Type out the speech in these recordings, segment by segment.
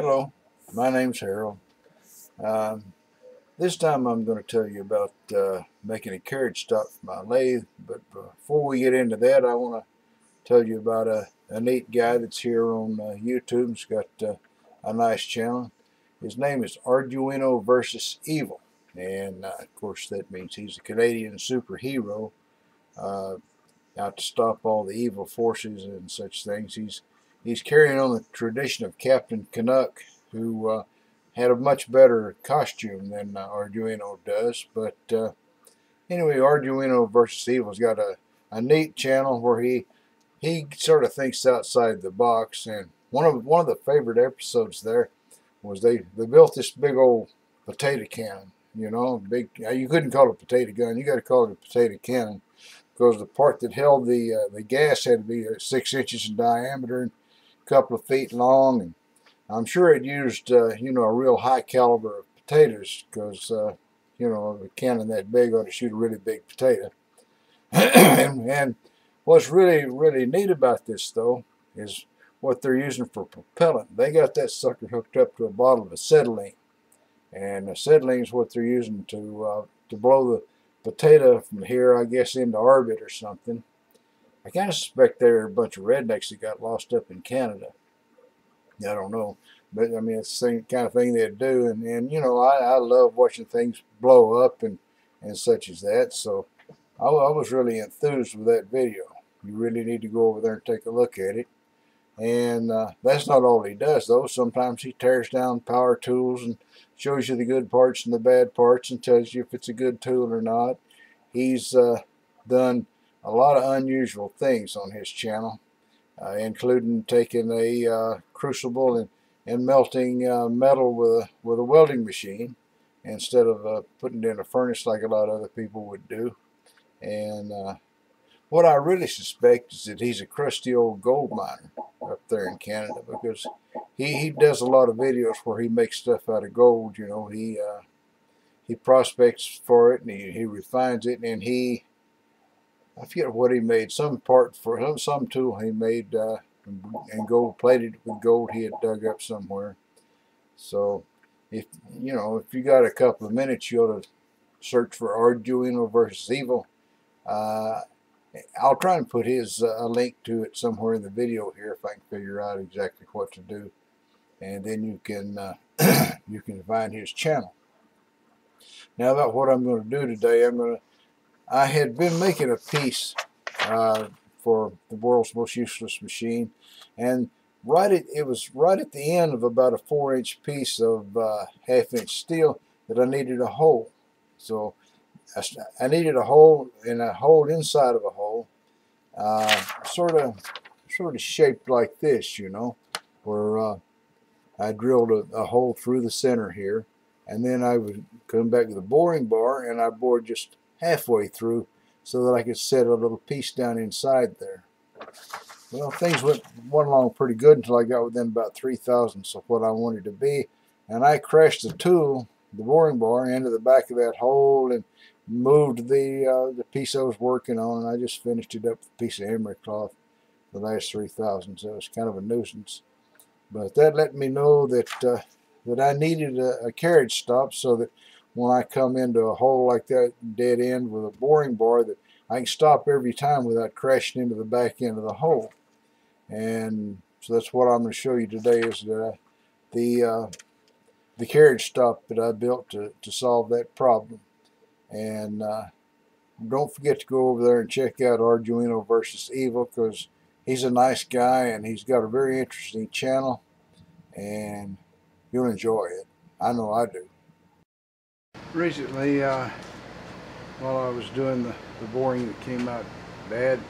Hello, my name's Harold. Um, this time I'm going to tell you about uh, making a carriage stop for my lathe, but before we get into that I want to tell you about a, a neat guy that's here on uh, YouTube. He's got uh, a nice channel. His name is Arduino versus Evil, and uh, of course that means he's a Canadian superhero uh, out to stop all the evil forces and such things. He's he's carrying on the tradition of Captain Canuck, who uh, had a much better costume than uh, Arduino does. But uh, anyway, Arduino versus Evil's got a, a neat channel where he he sort of thinks outside the box. And one of one of the favorite episodes there was they they built this big old potato cannon. You know, big. You couldn't call it a potato gun. You got to call it a potato cannon because the part that held the uh, the gas had to be uh, six inches in diameter and couple of feet long. And I'm sure it used uh, you know a real high caliber of potatoes because uh, you know a cannon that big ought to shoot a really big potato. and, and what's really really neat about this though is what they're using for propellant. They got that sucker hooked up to a bottle of acetylene and acetylene is what they're using to uh, to blow the potato from here, I guess, into orbit or something. I kind of suspect they're a bunch of rednecks that got lost up in Canada. I don't know, but I mean it's the same kind of thing they'd do, and and you know I, I love watching things blow up and and such as that. So I, I was really enthused with that video. You really need to go over there and take a look at it. And uh, that's not all he does, though. Sometimes he tears down power tools and shows you the good parts and the bad parts and tells you if it's a good tool or not. He's uh, done a lot of unusual things on his channel, uh, including taking a uh, crucible and, and melting uh, metal with a, with a welding machine instead of uh, putting it in a furnace like a lot of other people would do. And what I really suspect is that he's a crusty old gold miner up there in Canada because he, he does a lot of videos where he makes stuff out of gold. You know, he uh, he prospects for it and he, he refines it and he I forget what he made some part for some some tool he made uh, and gold plated with gold he had dug up somewhere. So if you know if you got a couple of minutes, you ought to search for Arduino versus Evil. Uh, I'll try and put his uh, a link to it somewhere in the video here if I can figure out exactly what to do and then you can uh, you can find his channel now about what I'm going to do today I'm going to I had been making a piece uh, for the world's most useless machine. And right at, it was right at the end of about a four inch piece of uh, half inch steel that I needed a hole. So I needed a hole and a hole inside of a hole, uh, sort of, sort of shaped like this, you know, where uh, I drilled a, a, hole through the center here, and then I would come back to the boring bar and I bored just halfway through so that I could set a little piece down inside there. Well, things went one along pretty good until I got within about three thousandths of what I wanted to be, and I crashed the tool, the boring bar, into the back of that hole and moved the uh, the piece I was working on, and I just finished it up with a piece of emery cloth the last 3,000, so it was kind of a nuisance. But that let me know that uh, that I needed a, a, carriage stop so that when I come into a hole like that, dead end with a boring bar, that I can stop every time without crashing into the back end of the hole. And so that's what I'm going to show you today is the the, uh, the carriage stop that I built to, to solve that problem. And uh, don't forget to go over there and check out Arduino versus Evil because he's a nice guy and he's got a very interesting channel and you'll enjoy it. I know I do. Recently, uh, while I was doing the, the boring that came out bad,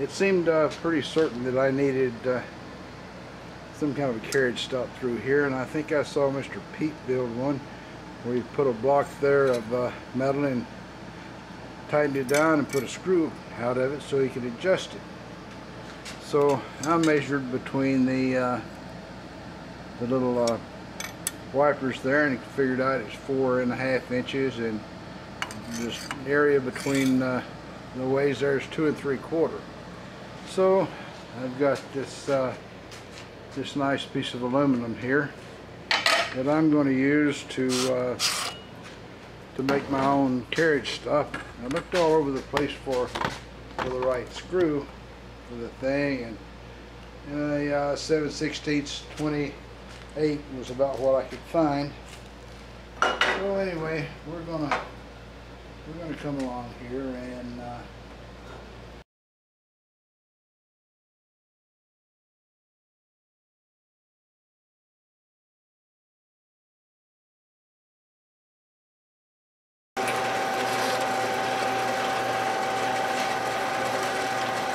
it seemed uh, pretty certain that I needed uh, some kind of a carriage stop through here and I think I saw Mr. Pete build one where he put a block there of uh, metal and tightened it down and put a screw out of it so he could adjust it. So I measured between the uh, the little uh, wipers there and figured out it's four and a half inches and this area between uh, the ways there is two and three quarter. So I've got this uh, this nice piece of aluminum here that I'm going to use to uh, to make my own carriage stop. I looked all over the place for for the right screw for the thing, and, and a uh, 7 16 28 was about what I could find. So anyway, we're gonna we're gonna come along here and. Uh,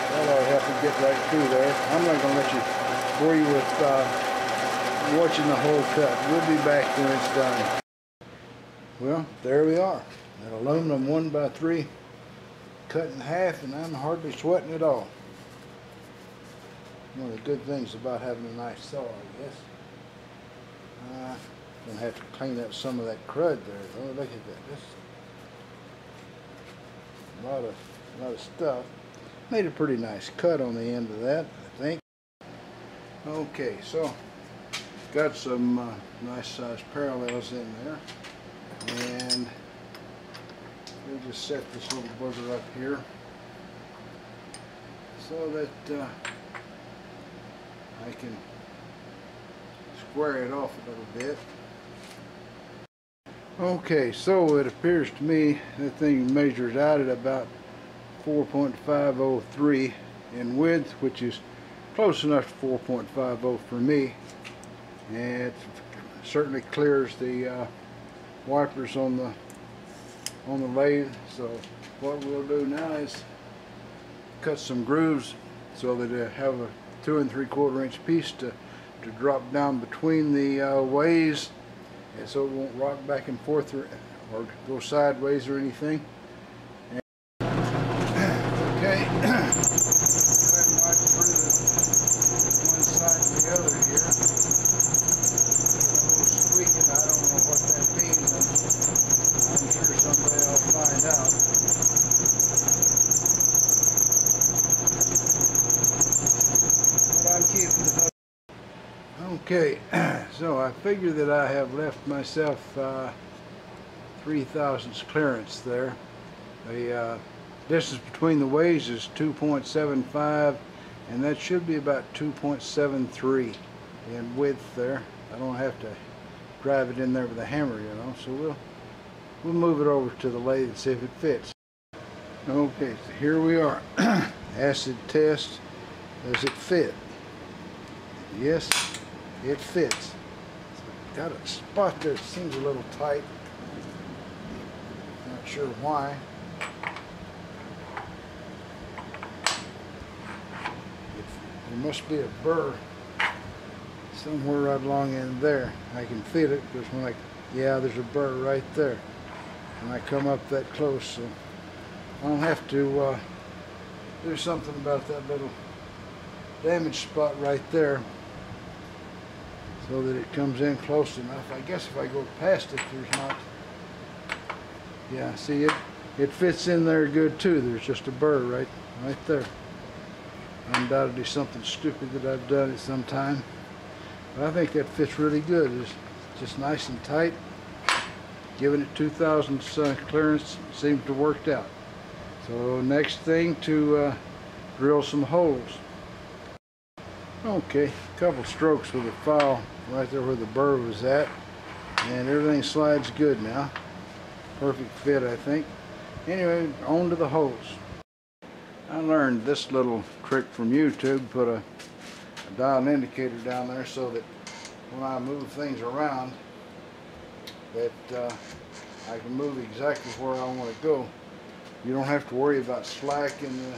That'll help you get right through there. I'm not going to let you bore you with uh, watching the whole cut. We'll be back when it's done. Well, there we are. An aluminum 1 by 3 cut in half and I'm hardly sweating at all. One of the good things about having a nice saw, I guess. Uh, gonna have to clean up some of that crud there Oh, Look at that. This a lot of a lot of stuff. Made a pretty nice cut on the end of that, I think. Okay, so got some uh, nice sized parallels in there. And we'll just set this little booger up here so that uh, I can square it off a little bit. Okay, so it appears to me that thing measures out at about 4.503 in width, which is close enough to 4.50 for me. It certainly clears the uh, wipers on the on the lathe. So what we'll do now is cut some grooves so that it have a two and three quarter inch piece to to drop down between the uh, ways and so it won't rock back and forth or, or go sideways or anything. And okay, go ahead and wipe through the one side and the other here. Get a little squeaking, I don't know what that means. I'm, I'm sure someday I'll find out. But I'm keeping the Okay, so I figure that I have left myself uh, 3 thousandths clearance there. The uh, distance between the ways is 2.75 and that should be about 2.73 in width there. I don't have to drive it in there with a hammer, you know, so we'll we'll move it over to the lathe and see if it fits. Okay, so here we are. Acid test. Does it fit? Yes, it fits. Got a spot there that seems a little tight. Not sure why. There must be a burr somewhere right along in there. I can feel it because when I, yeah, there's a burr right there. When I come up that close, so I'll have to uh, do something about that little damage spot right there so that it comes in close enough. I guess if I go past it, there's not, yeah, see it, it fits in there good too. There's just a burr right, right there. Undoubtedly something stupid that I've done at some time. But I think that fits really good. It's just nice and tight. Giving it 2,000 uh, clearance seems to work out. So next thing to uh, drill some holes. Okay, a couple strokes with the file right there where the burr was at. And everything slides good now. Perfect fit, I think. Anyway, on to the holes. I learned this little trick from YouTube. Put a, a dial indicator down there so that when I move things around, that uh, I can move exactly where I want to go. You don't have to worry about slack in the,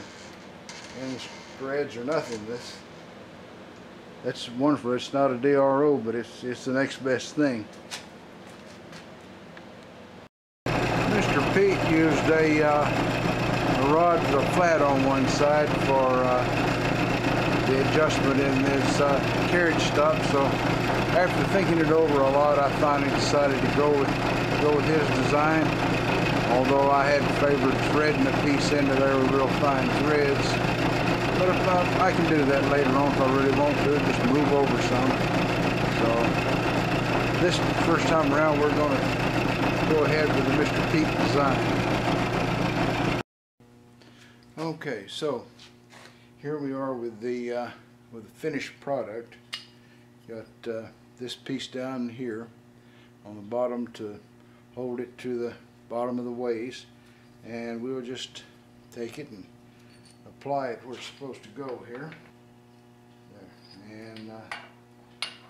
in the threads or nothing. This that's wonderful. It's not a DRO, but it's it's the next best thing. Mr. Pete used a, uh, a rod flat on one side for uh, the adjustment in this uh, carriage stop. So after thinking it over a lot, I finally decided to go with go with his design. Although I had favored threading a piece into there with real fine threads. But if I, I, can do that later on if I really want to, just move over some. So this first time around, we're going to go ahead with the Mr. Pete design. Okay, so here we are with the uh, with the finished product. Got uh, this piece down here on the bottom to hold it to the bottom of the ways, and we'll just take it and apply it where it's supposed to go here. There, and uh,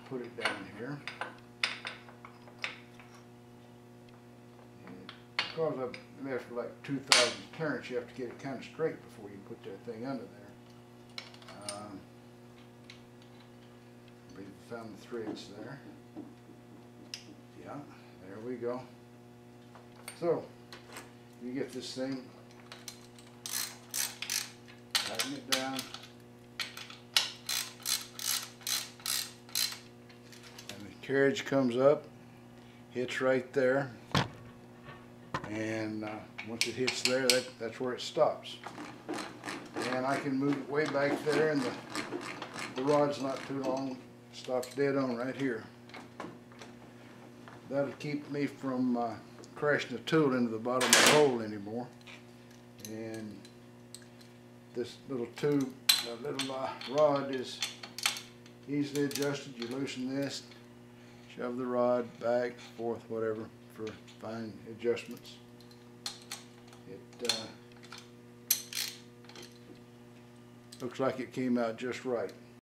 put it down here. And because I've been after like 2,000 turns, you have to get it kind of straight before you put that thing under there. Um, we found the threads there. Yeah, there we go. So, you get this thing, tighten it down. And the carriage comes up, hits right there. And uh, once it hits there, that, that's where it stops. And I can move it way back there and the, the rod's not too long, stops dead on right here. That'll keep me from uh, crashing the tool into the bottom of the hole anymore. And this little tube, the little uh, rod is easily adjusted. You loosen this, shove the rod back, forth, whatever, for fine adjustments. It uh, looks like it came out just right.